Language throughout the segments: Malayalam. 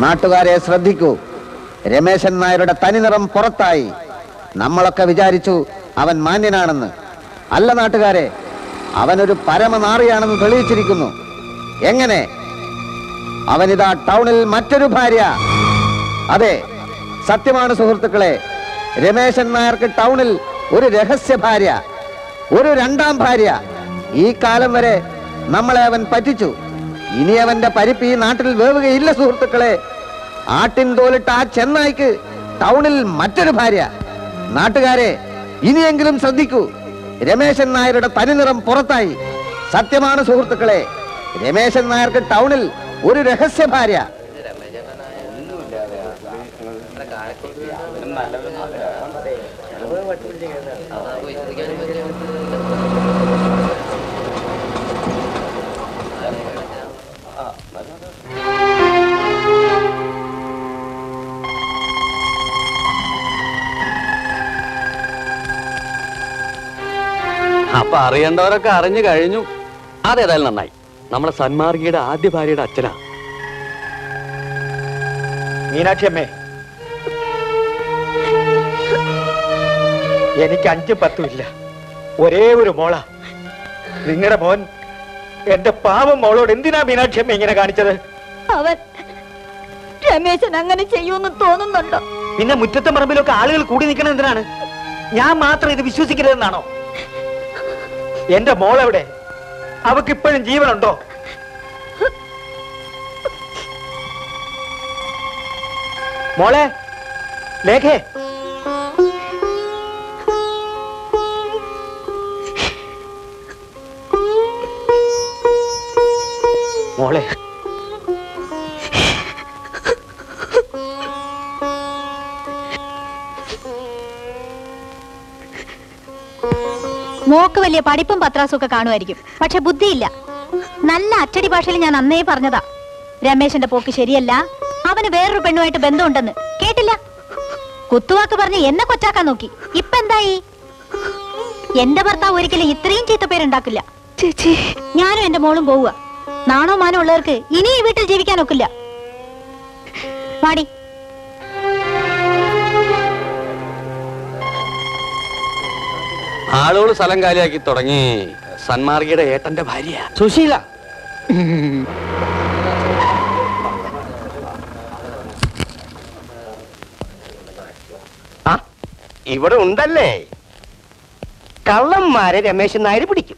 നാട്ടുകാരെ ശ്രദ്ധിക്കൂ. രമേശൻ നായരുടെ തനിനിറം പുറത്തായി. നമ്മളൊക്കെ വിചാരിച്ചു അവൻ മാന്യനാണെന്ന്. അല്ല നാട്ടുകാരെ അവനൊരു പരമനാറിയാണെന്ന് തെളിയിച്ചിരിക്കുന്നു. എങ്ങനെ? അവനിതാ ടൗണിൽ മറ്റൊരു ഭാര്യ. അതെ സത്യമാണ് സുഹൃത്തുക്കളെ രമേശൻ നായർക്ക് ടൗണിൽ ഒരു രഹസ്യ ഭാര്യ ഒരു രണ്ടാം ഭാര്യ. ഈ കാലം വരെ നമ്മളെ അവൻ പറ്റിച്ചു. ഇനി അവന്റെ പരിപ്പ് ഈ നാട്ടിൽ വേവുകയില്ല സുഹൃത്തുക്കളെ. ആട്ടിൻ തോലിട്ട് ആ ചെന്നായിക്ക് ടൗണിൽ മറ്റൊരു ഭാര്യ. നാട്ടുകാരെ ഇനിയെങ്കിലും ശ്രദ്ധിക്കൂ. രമേശൻ നായരുടെ തനിനിറം പുറത്തായി. സത്യമാണ് സുഹൃത്തുക്കളെ. രമേശൻ നായർക്ക് ടൗണിൽ ഒരു രഹസ്യ ഭാര്യ. അപ്പൊ അറിയേണ്ടവരൊക്കെ അറിഞ്ഞു കഴിഞ്ഞു. അതേതായാലും നന്നായി. നമ്മളെ സന്മാർഗിയുടെ ആദ്യ ഭാര്യയുടെ അച്ഛനാ. മീനാക്ഷി അമ്മേ. എനിക്ക് അഞ്ചും പത്തും ഇല്ല. ഒരേ ഒരു മോള. നിങ്ങളുടെ മോൻ എന്റെ പാവം മോളോട് എന്തിനാ മീനാക്ഷി അമ്മ ഇങ്ങനെ കാണിച്ചത്? അവൻ രമേശൻ അങ്ങനെ ചെയ്യുമെന്ന് തോന്നുന്നുണ്ടോ? പിന്നെ മുറ്റത്തെ പറമ്പിലൊക്കെ ആളുകൾ കൂടി നിൽക്കണം എന്തിനാണ്? ഞാൻ മാത്രം ഇത് വിശ്വസിക്കരുതെന്നാണോ? എന്റെ മോളെവിടെ? അവക്ക് ഇപ്പോഴും ജീവനുണ്ടോ? മോളെ ലേഖേ മോളെ. മോക്ക് വലിയ പഠിപ്പും പത്രാസും ഒക്കെ കാണുമായിരിക്കും. പക്ഷെ ബുദ്ധിയില്ല. നല്ല അച്ചടി ഭാഷയിൽ ഞാൻ അന്നേ പറഞ്ഞതാ. രമേശന്റെ പോക്ക് ശരിയല്ല. അവന് വേറൊരു പെണ്ണുമായിട്ട് ബന്ധമുണ്ടെന്ന്. കേട്ടില്ല? കുത്തുവാക്ക് പറഞ്ഞ് എന്നെ കൊച്ചാക്കാൻ നോക്കി. ഇപ്പൊ എന്തായി? എന്റെ ഭർത്താവ് ഒരിക്കലും ഇത്രയും ചീത്ത പേരുണ്ടാക്കില്ല. ചേച്ചി. ഞാനും എന്റെ മോളും പോവുക. നാണോ മാനോ ഉള്ളവർക്ക് ഇനി ഈ വീട്ടിൽ ജീവിക്കാൻ ഒക്കില്ല ആളുകൾ സ്ഥലം കാലിയാക്കി തുടങ്ങി സന്മാർഗിയുടെ ഏട്ടന്റെ ഭാര്യ. സുശീല. ഇവിടെ ഉണ്ടല്ലേ? കള്ളന്മാരെ രമേശൻ നായർ പിടിക്കും.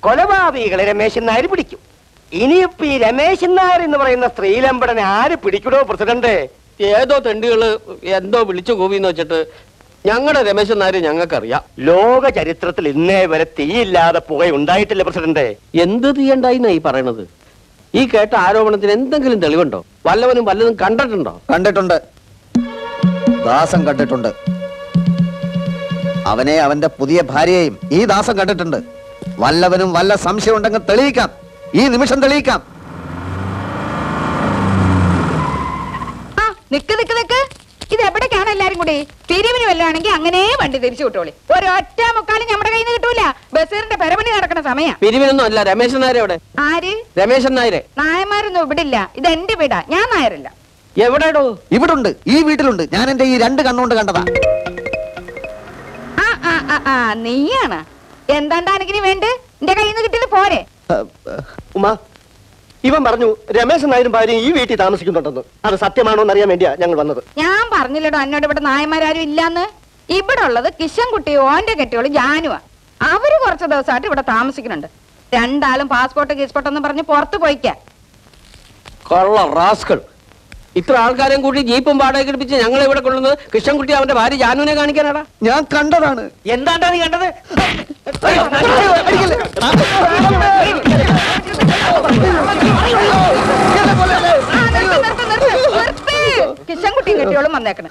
കൊലപാതകികളെ രമേശൻ നായർ പിടിക്കും. ഇനിയിപ്പോ ഈ രമേശൻ നായർ എന്ന് പറയുന്ന സ്ത്രീലമ്പടനെ ആര് പിടിക്കണോ പ്രസിഡന്റ് ഏതോ തെണ്ടികൾ എന്തോ വിളിച്ചു കൂവിന്ന് വെച്ചിട്ട് ഞങ്ങളുടെ രമേശൻ നായർ ഞങ്ങൾക്കറിയാം. ലോക ചരിത്രത്തിൽ ഇന്നേ വരെ തീയില്ലാതെ പുക ഉണ്ടായിട്ടില്ല പ്രസിഡന്റ് എന്ത് തീയണ്ടായിന്നാ ഈ പറയണത്? ഈ കേട്ട ആരോപണത്തിന് എന്തെങ്കിലും തെളിവുണ്ടോ? വല്ലവനും വല്ലതും കണ്ടിട്ടുണ്ടോ? കണ്ടിട്ടുണ്ട്. ദാസം കണ്ടിട്ടുണ്ട്. അവനെ അവന്റെ പുതിയ ഭാര്യയെയും ഈ ദാസം കണ്ടിട്ടുണ്ട്. വല്ലവനും വല്ല സംശയം ഉണ്ടെങ്കിൽ തെളിയിക്കാം. ഈ നിമിഷം തെളിയിക്കാം. ആ നിക്ക് നിക്ക് നിക്ക്. ഇത് എവിടേക്കാണ് എല്ലാരും കൂടി? തിരിവിന് വല്ലതാണെങ്കിൽ അങ്ങനെ വണ്ടി തിരിച്ചു വിട്ടോളി. ഒരൊറ്റ മുക്കാലും നമ്മുടെ കയ്യിൽ നിന്ന് കിട്ടൂല. ബസീറിന്റെ പെരമണി നടക്കുന്ന സമയം. പിരിവിനൊന്നും അല്ല രമേശൻ നായർ എവിടെ ആര്? രമേശൻ നായരെ. നായന്മാരൊന്നും ഇവിടില്ല. ഇത് എന്റെ വീടാ. ഞാൻ നായരല്ല. എവിടെടോ? ഇവിടുണ്ട്. ഈ വീട്ടിലുണ്ട്. ഞാൻ എന്റെ ഈ രണ്ട് കണ്ണുകൊണ്ട് കണ്ടതാ. ആ ആ ആ നീയാണ്. എന്താണ്ടാണെങ്കിലും വേണ്ട? എന്റെ കയ്യിൽ നിന്ന് ഇവൻ പറഞ്ഞു രമേശൻ നായരും ഭാര്യയും ഈ വീട്ടിൽ താമസിക്കുന്നുണ്ടെന്ന്. അത് സത്യമാണോ എന്നറിയാൻ വേണ്ടിയാ ഞങ്ങൾ വന്നത്. ഞാൻ പറഞ്ഞില്ലടോ എന്നോട് ഇവിടെ നായന്മാരും ഇല്ലാന്ന്. ഇവിടെ ഉള്ളത് കിഷൻകുട്ടി ഓന്റെ കെട്ടിയോൾ ജാനുവാ. അവർ കുറച്ച് ദിവസമായിട്ട് ഇവിടെ താമസിക്കുന്നുണ്ട്. രണ്ടാളും പാസ്പോർട്ട് ഗീസ്പോർട്ട് എന്ന് പറഞ്ഞ് പുറത്തു പോയിക്കാ. കൊള്ള റാസ്കൾ. ഇത്ര ആൾക്കാരെയും കൂടി ജീപ്പും വാടകയ്ക്ക് എടുപ്പിച്ച് ഞങ്ങളെ ഇവിടെ കൊള്ളുന്നത് കൃഷ്ണൻകുട്ടി അവന്റെ ഭാര്യ ജാനുവിനെ കാണിക്കാനാടാ? ഞാൻ കണ്ടതാണ്. എന്താണ്ടാ നീ കണ്ടത്? വന്നേക്കണേ